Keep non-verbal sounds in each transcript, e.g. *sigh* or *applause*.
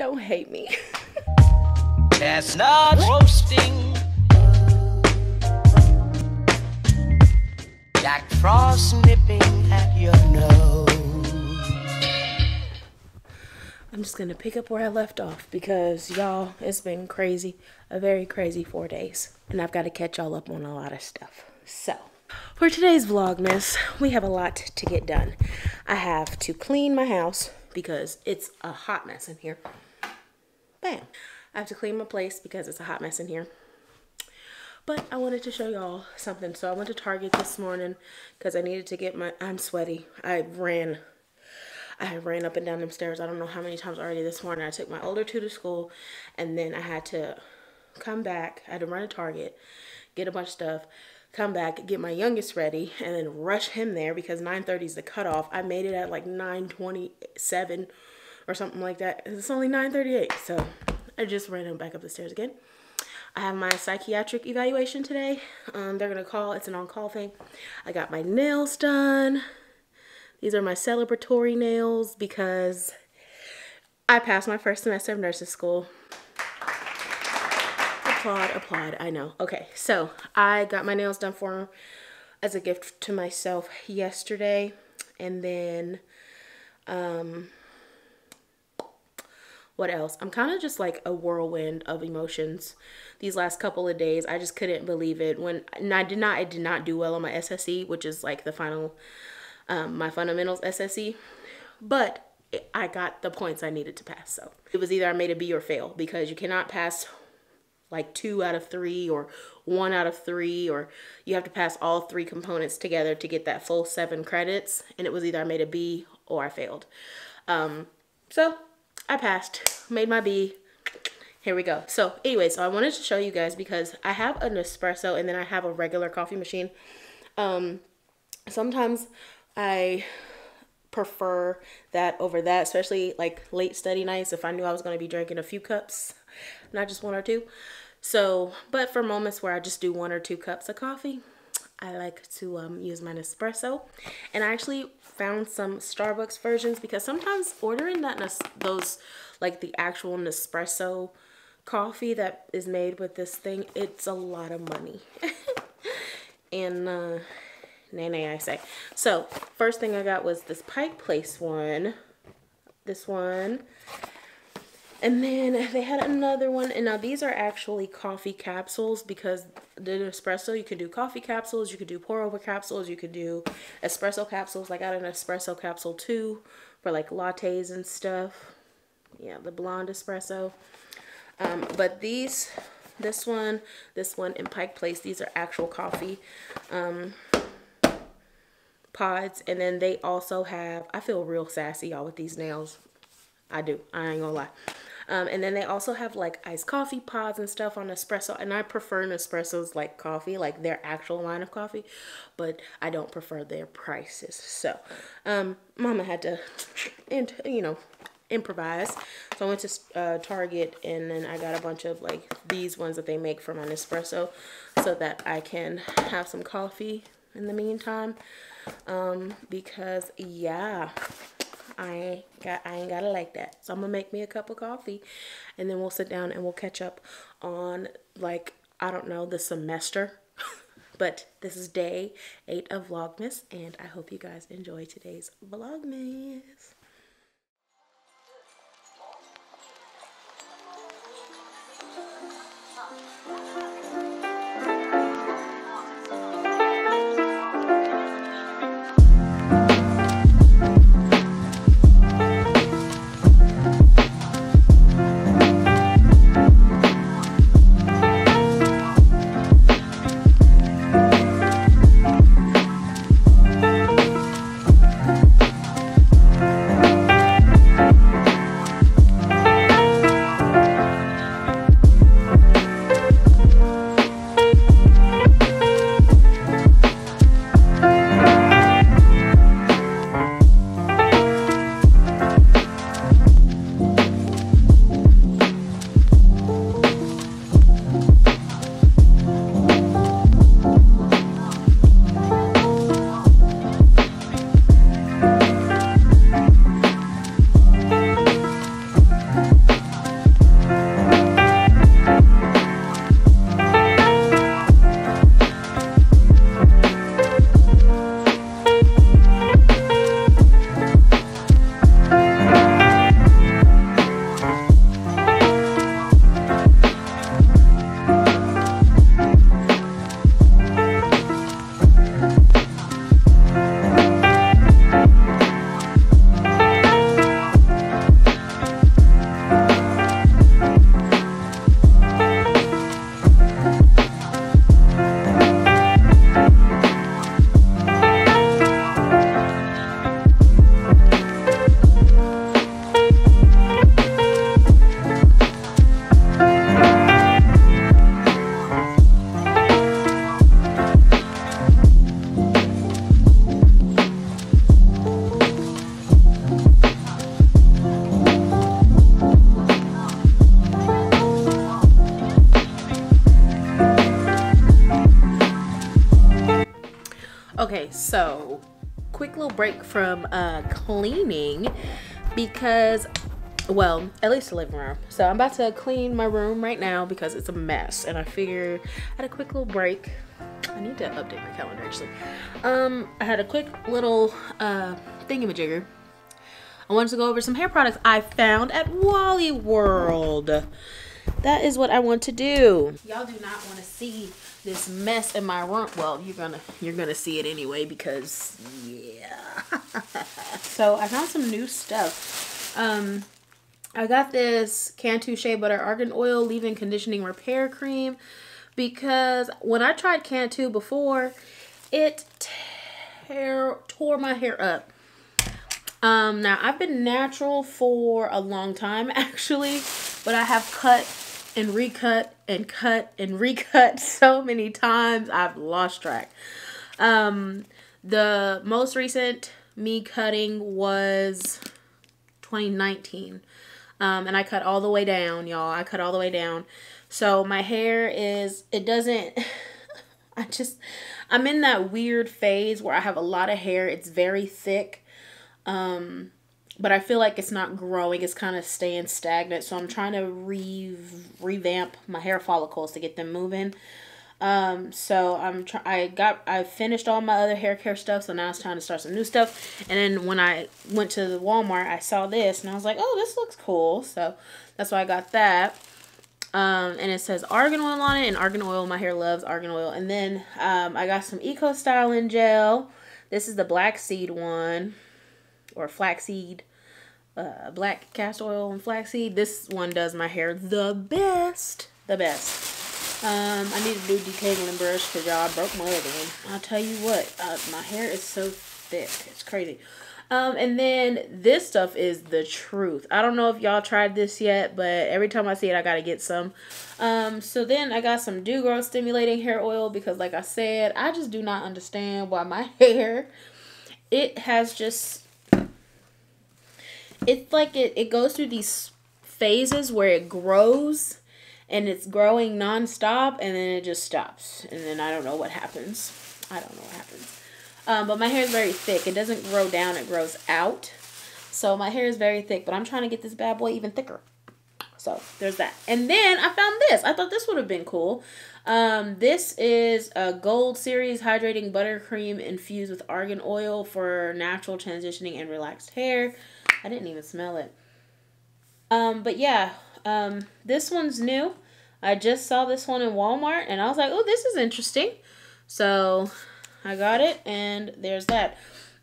Don't hate me. Chestnut roasting. Jack Frost nipping at your nose. I'm just gonna pick up where I left off because y'all, it's been crazy, a very crazy four days, and I've got to catch y'all up on a lot of stuff. So, for today's Vlogmas, we have a lot to get done. I have to clean my house because it's a hot mess in here. Bam. I have to clean my place because it's a hot mess in here. But I wanted to show y'all something. So I went to Target this morning because I needed to get my, I'm sweaty. I ran, I ran up and down them stairs. I don't know how many times already this morning. I took my older two to school and then I had to come back. I had to run to Target, get a bunch of stuff, come back, get my youngest ready, and then rush him there because 9.30 is the cutoff. I made it at like 9.27 or something like that. It's only 9.38, so I just ran back up the stairs again. I have my psychiatric evaluation today. Um, they're to call. It's an on-call thing. I got my nails done. These are my celebratory nails because I passed my first semester of nursing school. Applaud, applaud. I know. Okay, so I got my nails done for as a gift to myself yesterday. And then, um, what else? I'm kind of just like a whirlwind of emotions these last couple of days. I just couldn't believe it when I did not I did not do well on my SSE, which is like the final um, my fundamentals SSE, but I got the points I needed to pass. So it was either I made a B or fail because you cannot pass like two out of three or one out of three or you have to pass all three components together to get that full seven credits and it was either I made a B or I failed. Um, so I passed, made my B. Here we go. So anyway, so I wanted to show you guys because I have an espresso and then I have a regular coffee machine. Um, sometimes I prefer that over that, especially like late study nights if I knew I was going to be drinking a few cups, not just one or two. So, but for moments where I just do one or two cups of coffee, I like to um, use my Nespresso. And I actually found some Starbucks versions because sometimes ordering that those like the actual Nespresso coffee that is made with this thing, it's a lot of money. *laughs* and uh nay I say. So first thing I got was this Pike Place one. This one. And then they had another one. And now these are actually coffee capsules because the espresso, you can do coffee capsules, you could do pour over capsules, you could do espresso capsules. I got an espresso capsule too for like lattes and stuff. Yeah, the blonde espresso. Um, but these, this one, this one in Pike Place, these are actual coffee um, pods. And then they also have, I feel real sassy y'all with these nails. I do, I ain't gonna lie. Um, and then they also have like iced coffee pods and stuff on espresso. And I prefer Nespresso's like coffee, like their actual line of coffee. But I don't prefer their prices. So, um, mama had to, and you know, improvise. So I went to uh, Target and then I got a bunch of like these ones that they make for my Nespresso so that I can have some coffee in the meantime. Um, because yeah, I ain't got I ain't gotta like that. So I'm gonna make me a cup of coffee and then we'll sit down and we'll catch up on like I don't know the semester. *laughs* but this is day eight of Vlogmas and I hope you guys enjoy today's Vlogmas. Quick little break from uh, cleaning because, well, at least the living room. So I'm about to clean my room right now because it's a mess, and I figure I had a quick little break. I need to update my calendar actually. Um, I had a quick little uh, thingamajigger. I wanted to go over some hair products I found at Wally World. That is what I want to do. Y'all do not want to see this mess in my room. Well, you're gonna you're gonna see it anyway because yeah. *laughs* so I found some new stuff. Um, I got this Cantu Shea Butter Argan Oil Leave-In Conditioning Repair Cream because when I tried Cantu before, it tear, tore my hair up. Um, now I've been natural for a long time *laughs* actually, but I have cut and recut and cut and *laughs* recut so many times I've lost track. Um, the most recent me cutting was 2019. Um, and I cut all the way down, y'all. I cut all the way down. So my hair is, it doesn't, *laughs* I just, I'm in that weird phase where I have a lot of hair. It's very thick. Um, but I feel like it's not growing. It's kind of staying stagnant. So I'm trying to re revamp my hair follicles to get them moving. Um, so I'm I got I finished all my other hair care stuff, so now it's time to start some new stuff. And then when I went to the Walmart, I saw this and I was like, "Oh, this looks cool." So that's why I got that. Um, and it says argan oil on it, and argan oil, my hair loves argan oil. And then um, I got some Eco Styling gel. This is the black seed one, or flaxseed uh, black castor oil and flaxseed. This one does my hair the best. The best. Um, I need a new detangling brush because y'all broke my other one. I'll tell you what, uh, my hair is so thick. It's crazy. Um, and then this stuff is the truth. I don't know if y'all tried this yet, but every time I see it, I gotta get some. Um, so then I got some Doo Gro Stimulating Hair Oil because, like I said, I just do not understand why my *laughs* hair, it has just it's like it, it goes through these phases where it grows and it's growing nonstop and then it just stops and then I don't know what happens. I don't know what happens. Um, but my hair is very thick. It doesn't grow down, it grows out. So my hair is very thick, but I'm trying to get this bad boy even thicker. So there's that. And then I found this. I thought this would have been cool. Um, this is a Gold Series Hydrating Buttercream infused with argan oil for natural transitioning and relaxed hair. I didn't even smell it. Um, but yeah, um, this one's new. I just saw this one in Walmart and I was like, oh, this is interesting. So I got it and there's that.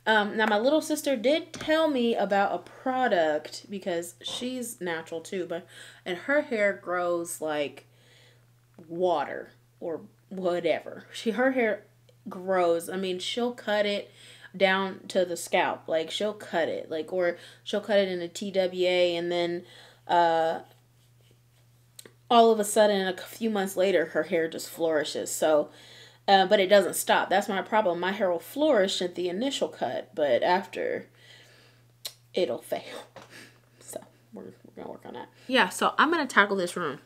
Um, now my little sister did tell me about a product because she's natural too, but and her hair grows like water or whatever. She her hair grows. I mean, she'll cut it down to the scalp. Like she'll cut it, like or she'll cut it in a TWA, and then uh, all of a sudden, a few months later, her hair just flourishes. So, uh, but it doesn't stop. That's my problem. My hair will flourish at the initial cut, but after, it'll fail. *laughs* So we're we're gonna work on that. Yeah. So I'm gonna tackle this room.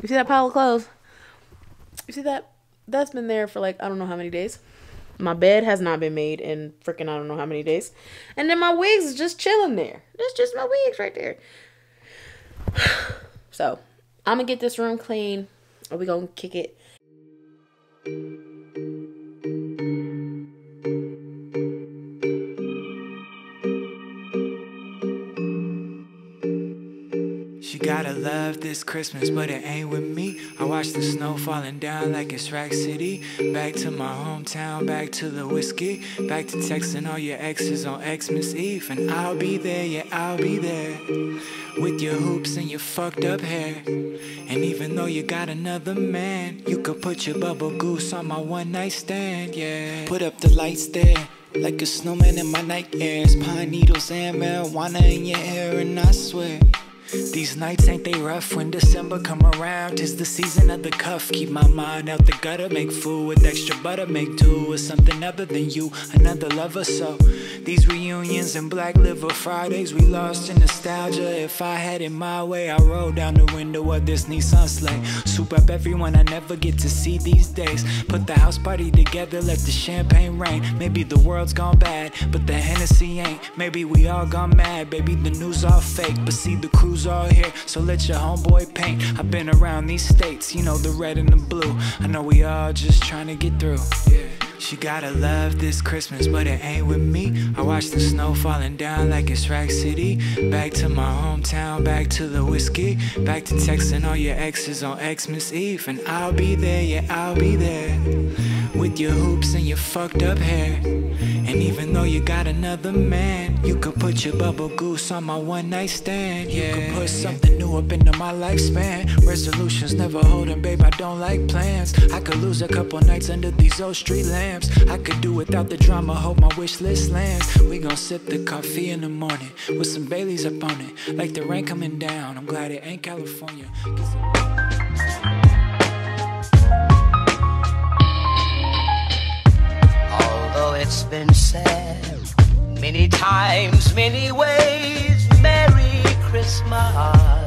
You see that pile of clothes? You see that? That's been there for like I don't know how many days. My bed has not been made in freaking I don't know how many days. And then my wigs is just chilling there. It's just my wigs right there. *sighs* So I'm gonna get this room clean. Are we gonna kick it? Gotta love this Christmas, but it ain't with me. I watch the snow falling down like it's Rack City. Back to my hometown, back to the whiskey. Back to texting all your exes on Xmas Eve. And I'll be there, yeah, I'll be there. With your hoops and your fucked up hair. And even though you got another man, you could put your bubble goose on my one night stand, yeah. Put up the lights there. Like a snowman in my night airs, pine needles and marijuana in your hair, and I swear These nights ain't they rough when December come around? Tis the season of the cuff. Keep my mind out the gutter, make food with extra butter, make do with something other than you, another lover. So these reunions and Black Liver Fridays, we lost in nostalgia. If I had it my way, I roll down the window of this Nissan sleigh. Soup up everyone I never get to see these days. Put the house party together, let the champagne rain. Maybe the world's gone bad, but the Hennessy ain't. Maybe we all gone mad, baby. The news all fake, but see the crew's all here. So let your homeboy paint. I've been around these states, you know the red and the blue. I know we all just trying to get through. Yeah. She gotta love this Christmas, but it ain't with me. I watch the snow falling down like it's Rack City. Back to my hometown, back to the whiskey. Back to texting all your exes on Xmas Eve. And I'll be there, yeah, I'll be there. With your hoops and your fucked up hair. And even though you got another man, you could put your bubble goose on my one night stand. You could put something new up into my lifespan. Resolutions never holding, babe, I don't like plans. I could lose a couple nights under these old street lamps. I could do without the drama, hope my wish list lands. We gon' sip the coffee in the morning with some Baileys up on it. Like the rain coming down, I'm glad it ain't California. It's been said many times, many ways, Merry Christmas.